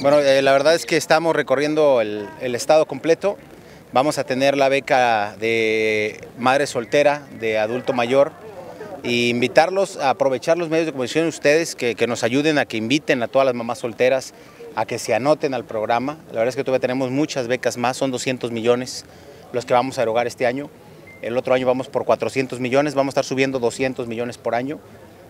Bueno, eh, la verdad es que estamos recorriendo el, estado completo. Vamos a tener la beca de madre soltera, de adulto mayor, e invitarlos a aprovechar los medios de comunicación ustedes, que, que, nos ayuden a que inviten a todas las mamás solteras a que se anoten al programa. La verdad es que todavía tenemos muchas becas más, son 200 millones los que vamos a erogar este año. El otro año vamos por 400 millones, vamos a estar subiendo 200 millones por año.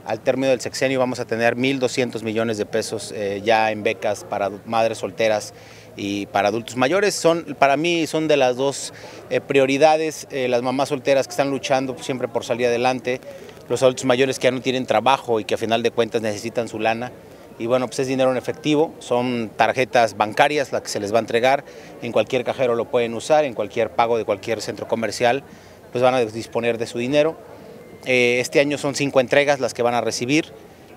Al término del sexenio vamos a tener 1.200 millones de pesos eh, ya en becas para madres solteras y para adultos mayores. Son, para mí son de las dos eh, prioridades, eh, las mamás solteras que están luchando siempre por salir adelante, los adultos mayores que ya no tienen trabajo y que a final de cuentas necesitan su lana. Y bueno, pues es dinero en efectivo, son tarjetas bancarias las que se les va a entregar, en cualquier cajero lo pueden usar, en cualquier pago de cualquier centro comercial, pues van a disponer de su dinero. Eh, este año son cinco entregas las que van a recibir.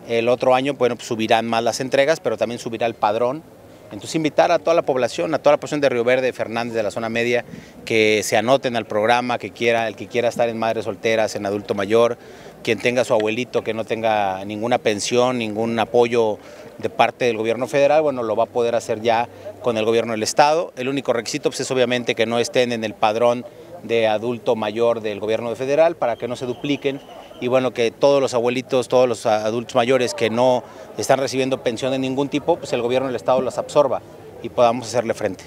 El otro año, bueno, pues subirán más las entregas, pero también subirá el padrón. Entonces invitar a toda la población, a toda la población de Río Verde, Fernández, de la zona media, que se anoten al programa, que quiera, el que quiera estar en madres solteras, en adulto mayor, quien tenga su abuelito que no tenga ninguna pensión, ningún apoyo de parte del gobierno federal, bueno, lo va a poder hacer ya con el gobierno del estado. El único requisito pues, es obviamente que no estén en el padrón de adulto mayor del gobierno federal para que no se dupliquen y bueno, que todos los abuelitos, todos los adultos mayores que no están recibiendo pensión de ningún tipo, pues el gobierno del estado las absorba y podamos hacerle frente.